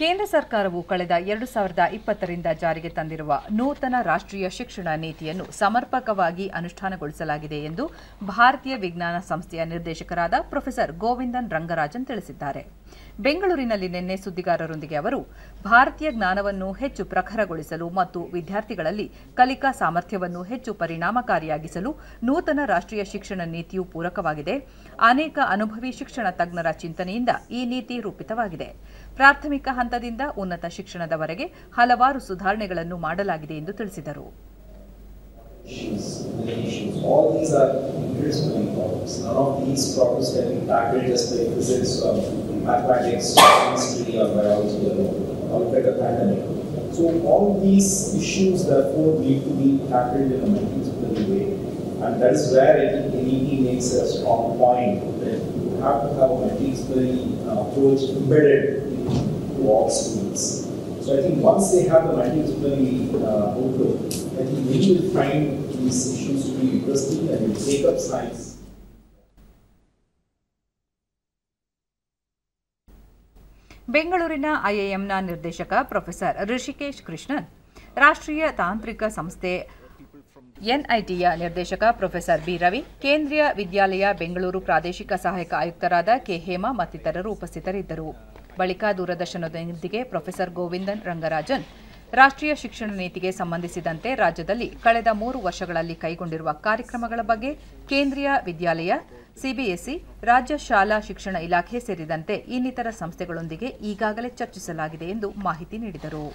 ಕೇಂದ್ರ ಸರ್ಕಾರವು ಕಳೆದ ಎರಡು ಸಾವಿರದ ಇಪ್ಪತ್ತರಿಂದ ಜಾರಿಗೆ ತಂದಿರುವ ನೂತನ ರಾಷ್ಟ್ರೀಯ ಶಿಕ್ಷಣ ನೀತಿಯನ್ನು ಸಮರ್ಪಕವಾಗಿ ಅನುಷ್ಠಾನಗೊಳಿಸಲಾಗಿದೆ ಎಂದು ಭಾರತೀಯ ವಿಜ್ಞಾನ ಸಂಸ್ಥೆಯ ನಿರ್ದೇಶಕರಾದ ಪ್ರೊಫೆಸರ್ ಗೋವಿಂದನ್ ರಂಗರಾಜನ್ ತಿಳಿಸಿದ್ದಾರೆ. ಬೆಂಗಳೂರಿನಲ್ಲಿ ನಿನ್ನೆ ಸುದ್ದಿಗಾರರೊಂದಿಗೆ ಅವರು, ಭಾರತೀಯ ಜ್ಞಾನವನ್ನು ಹೆಚ್ಚು ಪ್ರಖರಗೊಳಿಸಲು ಮತ್ತು ವಿದ್ಯಾರ್ಥಿಗಳಲ್ಲಿ ಕಲಿಕಾ ಸಾಮರ್ಥ್ಯವನ್ನು ಹೆಚ್ಚು ಪರಿಣಾಮಕಾರಿಯಾಗಿಸಲು ನೂತನ ರಾಷ್ಟ್ರೀಯ ಶಿಕ್ಷಣ ನೀತಿಯು ಪೂರಕವಾಗಿದೆ. ಅನೇಕ ಅನುಭವಿ ಶಿಕ್ಷಣ ತಜ್ಞರ ಚಿಂತನೆಯಿಂದ ಈ ನೀತಿ ರೂಪಿತವಾಗಿದೆ. ಪ್ರಾಥಮಿಕ ಹಂತದಿಂದ ಉನ್ನತ ಶಿಕ್ಷಣದವರೆಗೆ ಹಲವಾರು ಸುಧಾರಣೆಗಳನ್ನು ಮಾಡಲಾಗಿದೆ ಎಂದು ತಿಳಿಸಿದರು. So all these issues therefore need to be tackled in a multidisciplinary way. And that is where I think NEP makes a strong point that you have to have a multidisciplinary uh, approach embedded into all students. So I think once they have the multidisciplinary uh, outlook, I think we will find these issues to be interesting and will take up science. ಬೆಂಗಳೂರಿನ ಐಐಎಂನ ನಿರ್ದೇಶಕ professor Rishikesh Krishnan ರಾಷ್ಟ್ರೀಯ ತಾಂತ್ರಿಕ ಸಂಸ್ಥೆ ಎನ್ಐಟಿಯ ನಿರ್ದೇಶಕ professor B Ravi ಕೇಂದ್ರೀಯ ವಿದ್ಯಾಲಯ ಬೆಂಗಳೂರು ಪ್ರಾದೇಶಿಕ ಸಹಾಯಕ ಆಯುಕ್ತರಾದ ಕೆ ಹೇಮಾ ಮತ್ತಿತರರು ಉಪಸ್ಥಿತರಿದ್ದರು ಬಳಿಕ ದೂರದರ್ಶನದೊಂದಿಗೆ ಪ್ರೊಫೆಸರ್ ಗೋವಿಂದನ್ ರಂಗರಾಜನ್. ರಾಷ್ಟ್ರೀಯ ಶಿಕ್ಷಣ ನೀತಿಗೆ ಸಂಬಂಧಿಸಿದಂತೆ ರಾಜ್ಯದಲ್ಲಿ ಕಳೆದ ಮೂರು ವರ್ಷಗಳಲ್ಲಿ ಕೈಗೊಂಡಿರುವ ಕಾರ್ಯಕ್ರಮಗಳ ಬಗ್ಗೆ ಕೇಂದ್ರೀಯ ವಿದ್ಯಾಲಯ, ಸಿಬಿಎಸ್ಇ, ರಾಜ್ಯ ಶಾಲಾ ಶಿಕ್ಷಣ ಇಲಾಖೆ ಸೇರಿದಂತೆ ಇನ್ನಿತರ ಸಂಸ್ಥೆಗಳೊಂದಿಗೆ ಈಗಾಗಲೇ ಚರ್ಚಿಸಲಾಗಿದೆ ಎಂದು ಮಾಹಿತಿ ನೀಡಿದರು.